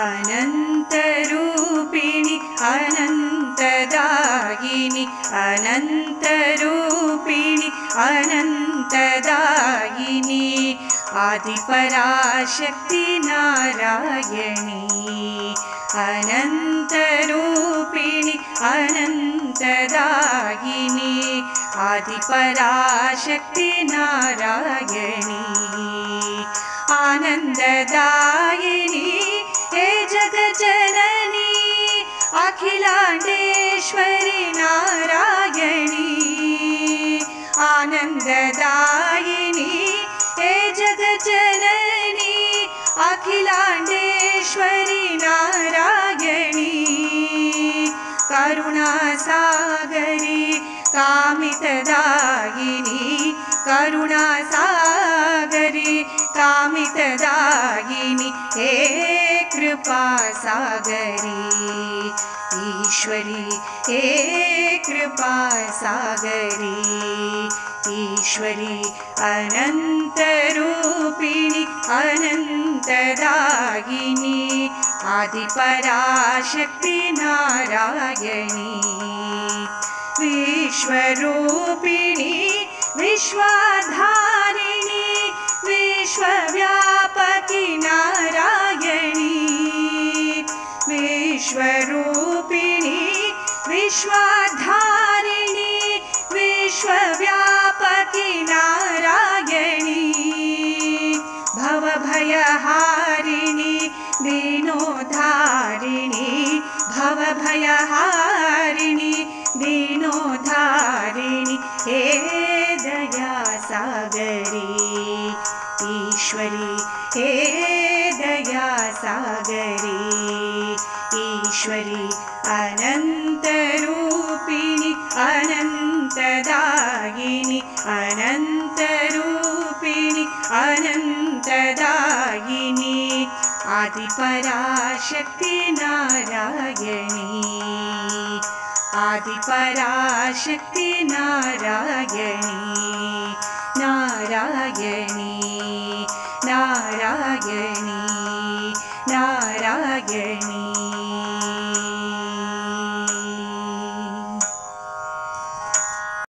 अनन्तरूपिणि अनन्तदायिनि अनन्तरूपिणि अनन्तदायिनि आदिपराशक्ति नारायणी अनन्तरूपिणि अनन्तदायिनि आदिपराशक्ति नारायणी अखिलाण्डेश्वरि नारायणी आनन्ददायिनी हे जगजननी अखिलाण्डेश्वरि नारायणी करुणासागरी कामितदायिनी करुणासागरी कामितदायिनि हे कृपासागरी ईश्वरी हे कृपासागरी ईश्वरी अनन्तरूपिणि अनन्तदायिनि आदिपराशक्ति नारायणी। विश्वरूपिणि विश्वाधारिणि विश्वव्यापकि नारायणी। विश्वरूपिणि विश्वाधारिणि विश्वव्यापकि नारायणी भवभयहारिणि दीनोधारिणि भवभयहारिणि दीनोधारिणि हे दया सागरी ईश्वरी हे दया सागरी ईश्वरी अनन्तरूपिणि अनन्तदायिनि अनन्तरूपिणि अनन्तदायिनि। आदिपराशक्ति नारायणी आदिपराशक्ति नारायणी नारायणी नारायणी नारायणी